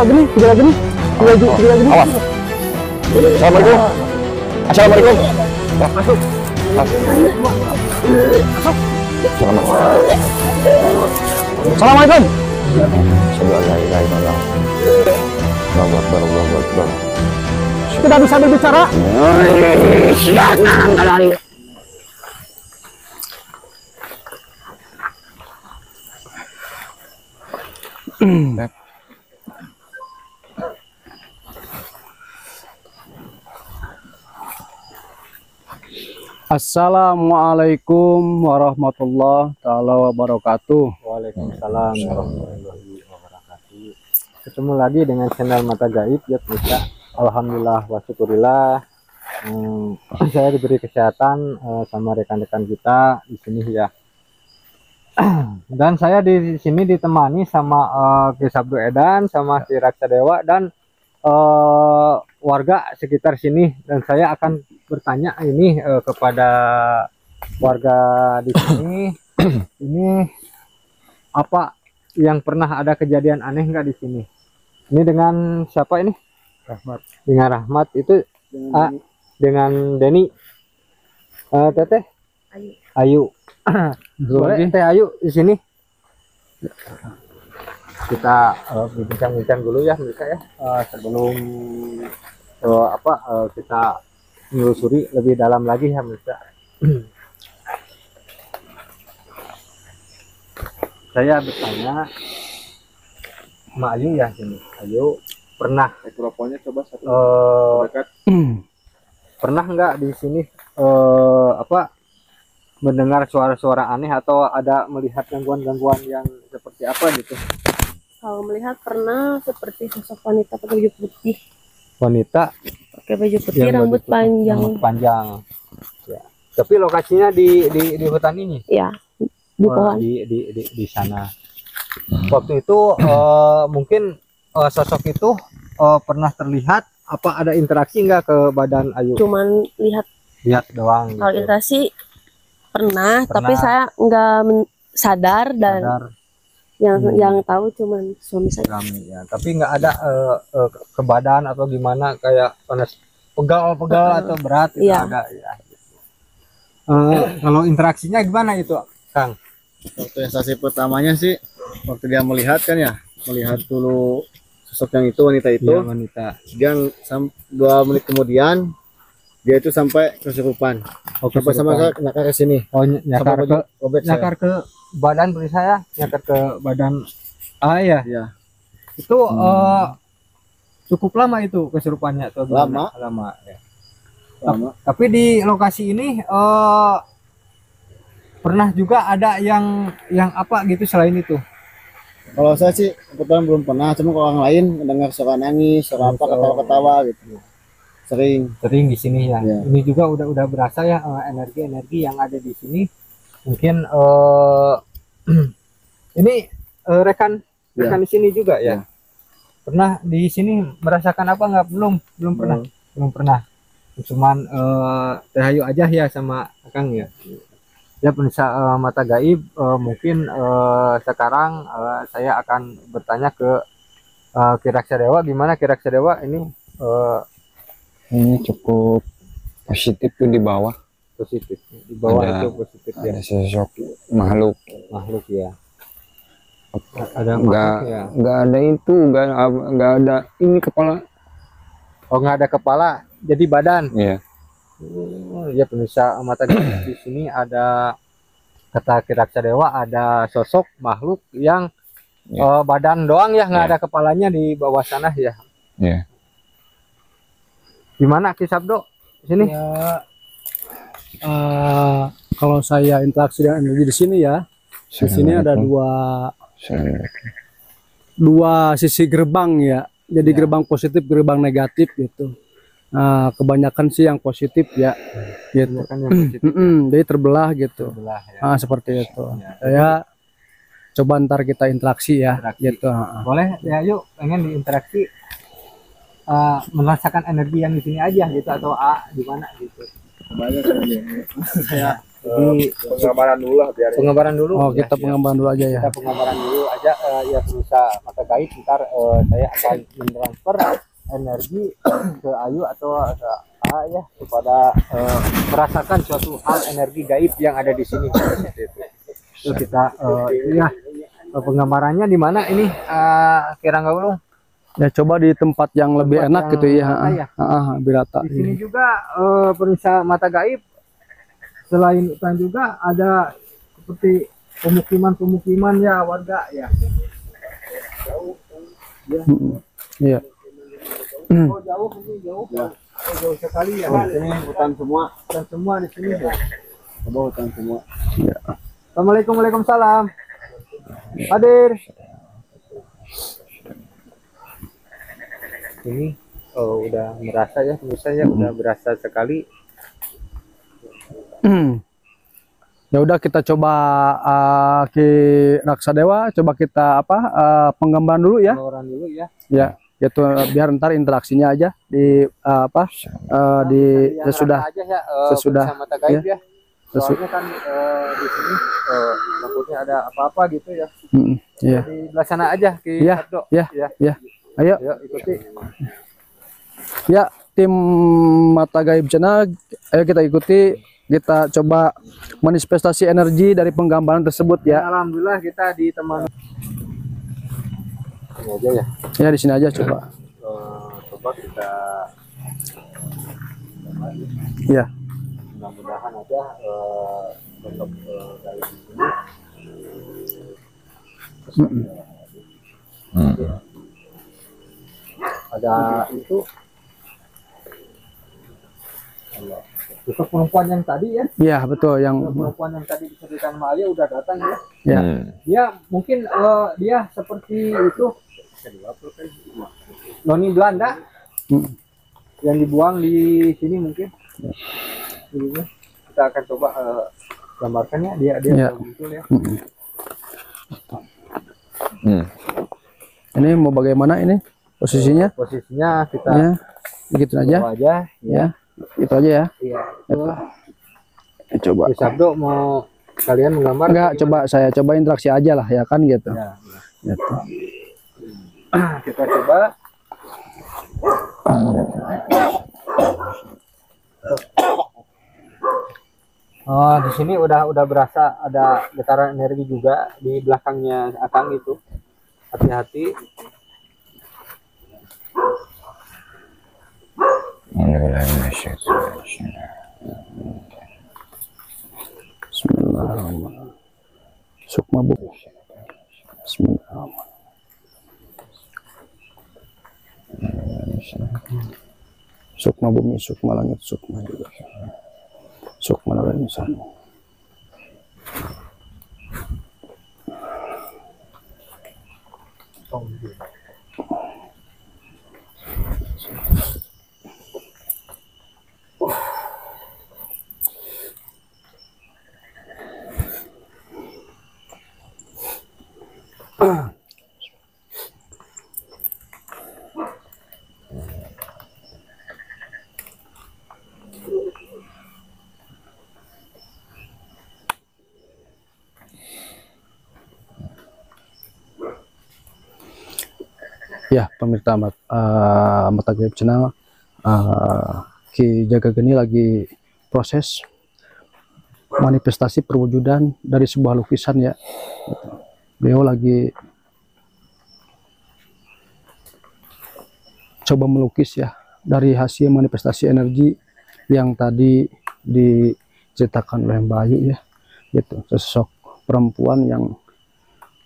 lagi nih, tiga lagi nih. Tiga lagi, tiga lagi nih. Awas. Assalamualaikum. Assalamualaikum. Masuk. Selamat. Assalamualaikum. Sebelah lain lain Allah. Allahu Akbar, Allahu Akbar. Kita bisa berbicara. Assalamualaikum warahmatullahi taala wabarakatuh. Waalaikumsalam warahmatullahi wabarakatuh. Ketemu lagi dengan channel Mata Gaib ya bisa. Alhamdulillah wa syukurillah. Hmm, saya diberi kesehatan eh, sama rekan-rekan kita di sini ya. Dan saya di sini ditemani sama eh, Ki Edan sama si Raksa Dewa dan eh, warga sekitar sini dan saya akan bertanya ini eh, kepada warga di sini ini apa yang pernah ada kejadian aneh nggak di sini? Ini dengan siapa ini? Rahmat. Dengan Rahmat itu ah, dengan Denny. Eh, Teteh? Ayu. Ayu. Boleh Teh Ayu di sini. Kita eh, berbincang-bincang dulu ya mereka ya. Eh, sebelum eh, apa eh, kita menelusuri lebih dalam lagi ya mereka saya bertanya Mak Ayu ya sini. Ayu pernah mikrofonnya coba satu. eh, dekat. pernah nggak di sini eh, apa mendengar suara-suara aneh atau ada melihat gangguan-gangguan yang seperti apa gitu? Kalau melihat pernah seperti sosok wanita pakai baju putih, wanita pakai baju putih, yang rambut panjang. rambut panjang ya. tapi lokasinya di di, di hutan ini Ya, di Wah, pohon. di, di, di, di sana waktu itu eh, mungkin eh, sosok itu eh, pernah terlihat apa ada interaksi nggak ke badan Ayu Cuman lihat lihat doang kalau gitu. interaksi pernah, Pernah. tapi saya nggak sadar dan Sadar. Yang Hmm. yang tahu cuman suami saya. kami ya tapi nggak ada eh, eh, ke- ke badan atau gimana kayak panas pegal-pegal Heeh. atau berat itu Iya. ada ya Eh, kalau interaksinya gimana itu Kang waktu sensasi pertamanya sih waktu dia melihat kan ya melihat dulu sosok yang itu wanita itu Iya, wanita dia dua menit kemudian dia itu sampai kesurupan oh, sampai sama kesurupan. nyakar ke sini oh ny- nyakar ke robek nyakar ke badan beri saya nyakar ke badan ah ya Iya. itu eh, cukup lama itu kesurupannya atau? Lama. lama ya. lama tapi di lokasi ini eh pernah juga ada yang yang apa gitu selain itu kalau saya sih kebetulan belum pernah cuma kalau orang lain mendengar suara nangis suara apa ketawa-ketawa gitu sering sering di sini ya. Iya. Ini juga udah udah berasa ya eh, energi-energi yang ada di sini. Mungkin eh ini eh, rekan Iya. rekan di sini juga ya. Iya. Pernah di sini merasakan apa nggak? Belum, belum pernah, belum pernah. Cuman eh Teh Ayu aja ya sama Kang ya. Ya pemirsa eh, mata gaib eh, mungkin eh, sekarang eh, saya akan bertanya ke eh, Kiraksa Dewa gimana Kiraksa Dewa ini eh, Ini cukup positif tuh di bawah. Positif di bawah Ada- itu positif ya Ada sosok makhluk. makhluk ya ada Enggak ya enggak ada itu, enggak enggak ada ini kepala. oh nggak ada kepala jadi badan Iya. oh, ya pemirsa mata di sini ada kata kiraksa dewa ada sosok makhluk yang Ya. eh, badan doang ya nggak Ya. ada kepalanya di bawah sana ya Iya. gimana Kisabdo sini Ya, eh, kalau saya interaksi dengan energi di sini ya, di sini ada dua dua sisi gerbang ya. Jadi Ya. gerbang positif, gerbang negatif gitu. Nah, kebanyakan sih yang positif ya, gitu. kan yang positif Mm-mm, jadi terbelah gitu. sebelah ya Ah, seperti itu. Ya. Saya coba ntar kita interaksi ya, Interaksi. gitu. ah. boleh ya yuk pengen diinteraksi eh, merasakan energi yang di sini aja gitu atau A di mana gitu ya Jadi Penggambaran dulu lah biar penggambaran dulu. Oh, ya, kita penggambaran dulu aja ya. kita penggambaran dulu aja eh, ya pemirsa mata gaib ntar eh, saya akan mentransfer energi ke Ayu atau ke A ya kepada eh, merasakan suatu hal energi gaib yang ada di sini itu. Kita eh, ya eh, penggambarannya di mana ini eh, kira nggak ulung Ya coba di tempat yang lebih Tempat enak yang gitu ya. ya? Ah, ah, lebih rata. di sini juga eh, pemirsa mata gaib selain hutan juga ada seperti pemukiman-pemukiman ya warga ya. Iya. Oh jauh mungkin jauh. Oh, jauh sekali ya. ini hutan semua. Dan semua di sini ya. Coba hutan semua. Iya. Assalamualaikum Waalaikumsalam. Hadir. Ini oh, udah merasa ya pemirsa ya udah berasa sekali. ya udah kita coba uh, Ki Raksadewa coba kita apa uh, penggambaran dulu ya. Pengeluaran dulu ya. Ya, itu biar ntar interaksinya aja di uh, apa uh, di Yang sesudah aja ya, eh, sesudah, gaib ya. sesu- Soalnya kan eh, di sini eh, takutnya ada apa-apa gitu ya. Mm, iya. Di belah sana aja Sabdo. iya, ya. iya. Ayo Ayo ikuti. ya tim mata gaib channel ayo kita ikuti kita coba manifestasi energi dari penggambaran tersebut ya. Alhamdulillah kita ditemani. Ini aja ya. Ya di sini aja coba. Eh, coba kita Ya. mudah-mudahan aja eh, untuk eh, dari sini ada itu Allah. Sosok perempuan yang tadi ya, Ya betul yang perempuan yang tadi diceritakan Malia udah datang ya. ya. Dia mungkin eh, dia seperti itu noni Belanda Mm. yang dibuang di sini mungkin. Dulunya. Kita akan coba eh, gambarkan ya dia dia Ya. begitu ya. Mm. Hmm. Ini mau bagaimana ini posisinya? Posisinya kita Ya. Begitu aja aja ya. Itu aja ya. Iya. Ya, coba. Di Sabdo mau kalian menggambar Enggak, coba saya coba interaksi aja lah ya kan gitu. Ya, Gitu. kita coba Oh, di sini udah udah berasa ada getaran energi juga di belakangnya Akang itu. Hati-hati. Bismillahirrahmanirrahim. Sukma bu. Bismillahirrahmanirrahim. Sukma bumi, sukma langit, sukma juga. Sukma langit insan. Ya, pemirsa mat, eh, mata gaib channel eh, Ki Jaga Geni lagi proses manifestasi perwujudan dari sebuah lukisan ya. Beliau lagi coba melukis ya dari hasil manifestasi energi yang tadi diceritakan oleh Mbak Ayu ya. Gitu, sosok perempuan yang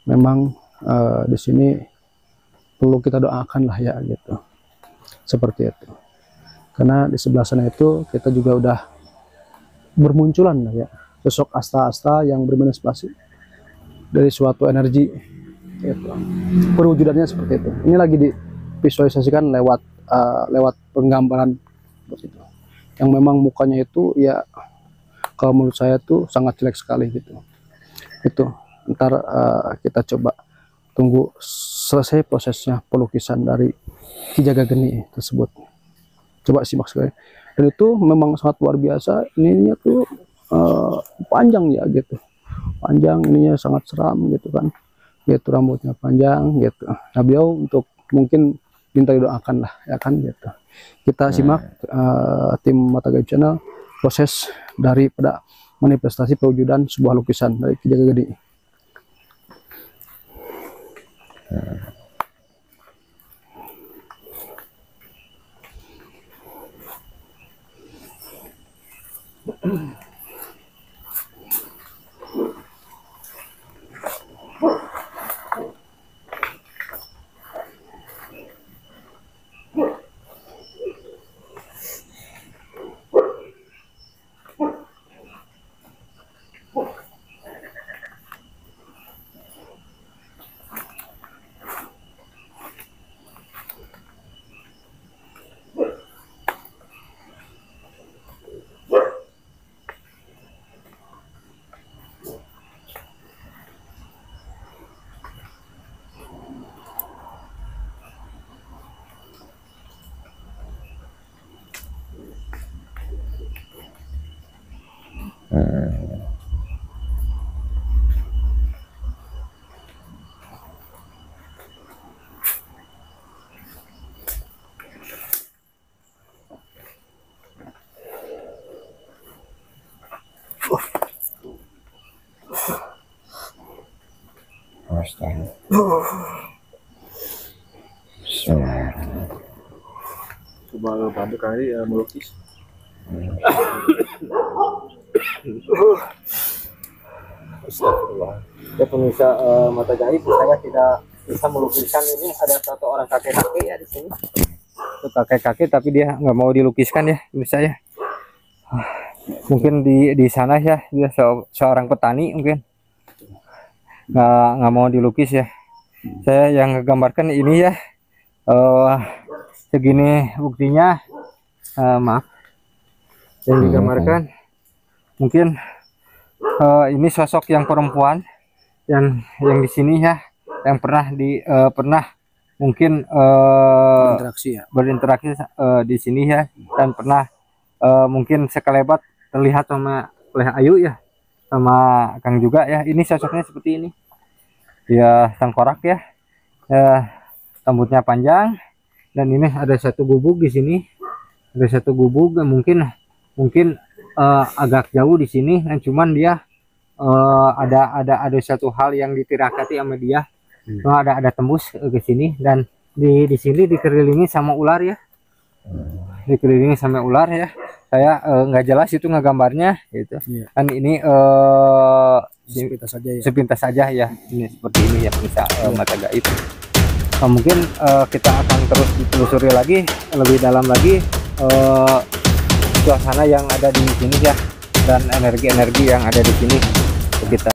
memang eh, di sini perlu kita doakan lah ya gitu. Seperti itu. Karena di sebelah sana itu kita juga udah bermunculan lah ya. Sosok asta-asta yang bermanifestasi dari suatu energi gitu. perwujudannya seperti itu. Ini lagi divisualisasikan lewat eh, lewat penggambaran seperti yang memang mukanya itu ya kalau menurut saya tuh sangat jelek sekali gitu. Itu ntar eh, kita coba tunggu selesai prosesnya pelukisan dari Ki Jaga Geni tersebut. Coba simak sekali. Dan itu memang sangat luar biasa. Ininya tuh eh, panjang ya gitu panjang ininya sangat seram gitu kan gitu rambutnya panjang gitu nah beliau untuk mungkin minta didoakan lah ya kan gitu kita simak eh, tim mata gaib channel proses daripada manifestasi pewujudan sebuah lukisan dari Kijaga Uh, Astaga. Coba bantu kali ya melukis ya pemirsa eh, mata gaib saya tidak bisa melukiskan ini. Ada satu orang kakek-kakek ya di sini. Kakek-kakek tapi dia nggak mau dilukiskan ya ya. Ah, mungkin di di sana ya dia se- seorang petani mungkin. Nggak nggak mau dilukis ya. Saya yang ngegambarkan ini ya. Eh segini buktinya. Eh, maaf. Yang digambarkan mungkin eh, ini sosok yang perempuan yang yang di sini ya yang pernah di eh, pernah mungkin eh, interaksi ya. berinteraksi eh, di sini ya dan pernah eh, mungkin sekelebat terlihat sama oleh Ayu ya sama Kang juga ya. Ini sosoknya seperti ini. Ya tengkorak ya. Ya rambutnya panjang dan ini ada satu gubuk di sini. Ada satu gubuk mungkin mungkin eh, agak jauh di sini dan cuman dia eh, ada ada ada satu hal yang ditirakati sama dia. Cuma ada ada tembus eh, ke sini dan di di sini dikelilingi sama ular ya. Dikelilingi sama ular ya. Saya nggak jelas itu nggak gambarnya gitu. Iya. kan ini eh kita saja ya. sepintas saja ya. Ini seperti ini ya bisa eh, mata gaib. Nah, mungkin eh, kita akan terus ditelusuri lagi lebih dalam lagi eh, suasana yang ada di sini ya dan energi-energi yang ada di sini. Kita